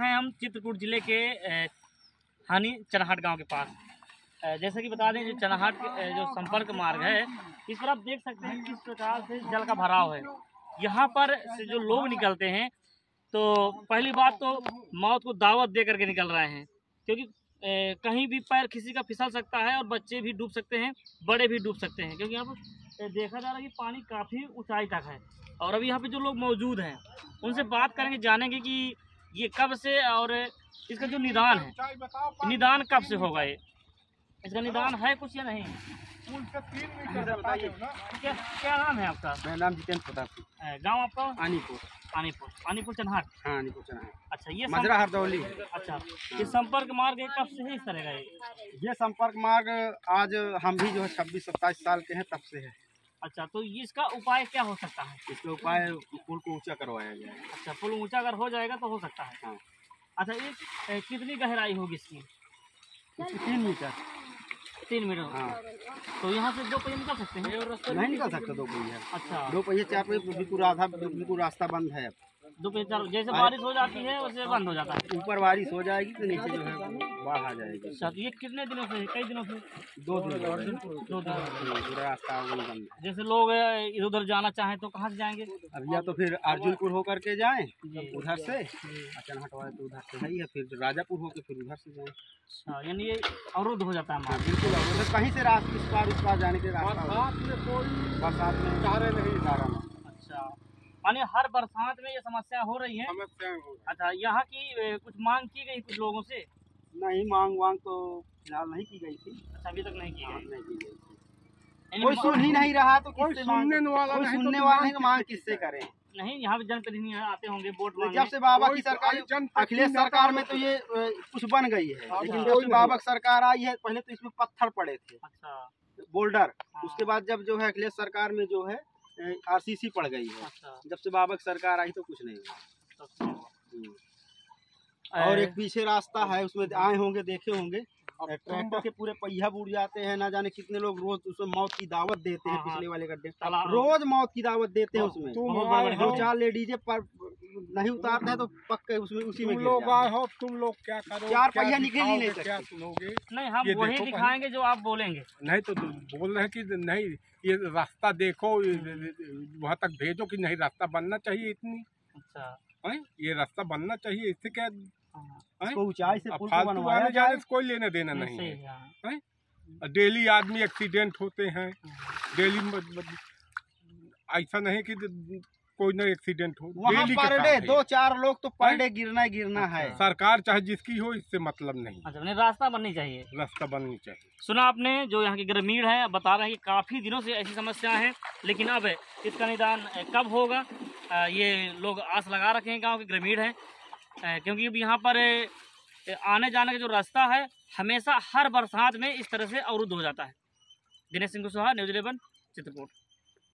हैं हम चित्रकूट ज़िले के हानी चनाहट गाँव के पास। जैसे कि बता दें, जो चनाहट जो संपर्क मार्ग है, इस पर आप देख सकते हैं किस प्रकार से जल का भराव है। यहाँ पर से जो लोग निकलते हैं तो पहली बात तो मौत को दावत दे करके निकल रहे हैं, क्योंकि कहीं भी पैर किसी का फिसल सकता है और बच्चे भी डूब सकते हैं, बड़े भी डूब सकते हैं, क्योंकि यहाँ पर देखा जा रहा है कि पानी काफ़ी ऊंचाई तक है। और अभी यहाँ पे जो लोग मौजूद हैं, उनसे बात करेंगे, जानेंगे कि ये कब से और इसका जो निदान है निदान कब से होगा ये? इसका निदान है कुछ या नहीं? क्या क्या नाम है आपका? मेरा नाम जितेंद्र प्रताप सिंह। गाँव आपका? आनीपुर। पानीपुर पानीपुर चन्हाट हाँ आनीपुर अच्छा ये मजरा हरदौली अच्छा ये संपर्क मार्ग कब से है इस तरह का ये? ये संपर्क मार्ग आज हम भी जो है छब्बीस सत्ताईस साल के हैं तब से है। अच्छा तो ये इसका उपाय क्या हो सकता है? इसका उपाय पुल को ऊँचा करवाया जाए अच्छा पुल ऊँचा अगर हो जाएगा तो हो सकता है? हाँ। अच्छा एक अ, कितनी गहराई होगी इसकी? तीन मीटर। तीन मीटर? हाँ। तो यहाँ से दो पहिए निकल सकते हैं? नहीं निकल सकता दो पहिया अच्छा। दो पहिए चार पहिए बिल्कुल आधा बिल्कुल रास्ता बंद है अब। दो पहिए चार जैसे बारिश हो जाती है वैसे बंद हो जाता है। ऊपर बारिश हो जाएगी तो नीचे जो है बाढ़ आ जाएगी। अच्छा तो ये कितने दिनों से कई दिनों से? दो दिन दो दिनों हाँ, पूरा रास्ता बंद है। जैसे लोग इधर उधर जाना चाहें तो कहाँ से जाएँगे? अब या तो फिर अर्जुनपुर होकर के जाए उधर से अचन हटवाए तो उधर से है है फिर राजापुर होकर फिर उधर से जाए। अच्छा यानी ये अवरुद्ध हो जाता है हाँ बिल्कुल उधर कहीं से रास्ते इस पार उस पार जाने के रास्ता बरसात में कोई बरसात में चारे नहीं सारा मानिए हर बरसात में ये समस्या हो रही है। समस्या अच्छा यहाँ की कुछ मांग की गई कुछ लोगों से? नहीं मांग वांग तो फ़िलहाल नहीं की गई थी। अच्छा अभी तक नहीं की हाँ, गई। नहीं की गई थी। कोई सुन ही नहीं रहा तो कोई सुनने मांग वाला कोई सुनने वाला मांग नहीं तो मांग किससे करें? नहीं यहाँ पे जनप्रतिनिधि आते होंगे वोट जब से बाबा की सरकार अखिलेश सरकार में तो ये कुछ बन गई है। हाँ, लेकिन कोई जब से बाबा की सरकार आई है पहले तो इसमें पत्थर पड़े थे। अच्छा। बोल्डर हाँ। उसके बाद जब जो है अखिलेश सरकार में जो है आरसीसी पड़ गई है। अच्छा। जब से बाबा की सरकार आई तो कुछ नहीं हुआ। अच्छा। हम्म। और एक पीछे रास्ता है उसमें आए होंगे देखे होंगे। ट्रैक्टर के पूरे पहिया बुड़ जाते हैं ना जाने कितने लोग रोज उसमें मौत की दावत देते हैं हाँ, हाँ। पिछले वाले गड्ढे। रोज मौत की दावत देते हैं उसमें। हो दो चार लेडीजे पर नहीं उतारते हैं तो पक्के उसमें उसी में लोग आए हो तुम लोग क्या करो चार पहिया निकल ही नहीं क्या सुनोगे? नहीं हम वही दिखाएँगे जो आप बोलेंगे। नहीं तो बोल रहे हैं कि नहीं ये रास्ता देखो वहाँ तक भेजो कि नहीं रास्ता बनना चाहिए इतनी। अच्छा। ये रास्ता बनना चाहिए इससे क्या हाँ, ऊंचाई से अब पुल को फालतू आने जाने से कोई लेना देना नहीं, है। है हाँ। हैं? डेली आदमी एक्सीडेंट होते हैं डेली म- म- ऐसा नहीं कि कोई ना एक्सीडेंट हो वहाँ पर डे दो चार लोग तो पर डे गिरना ही गिरना है। सरकार चाहे जिसकी हो इससे मतलब नहीं। अच्छा नहीं रास्ता बननी चाहिए। रास्ता बननी चाहिए। सुना आपने जो यहाँ के ग्रामीण है बता रहे हैं कि काफ़ी दिनों से ऐसी समस्या है लेकिन अब इसका निदान कब होगा? ये लोग आस लगा रखे हैं गाँव के ग्रामीण है। क्योंकि अब यहाँ पर आने जाने का जो रास्ता है हमेशा हर बरसात में इस तरह से अवरुद्ध हो जाता है। Dinesh Singh Kushwaha news eleven Chitrakoot.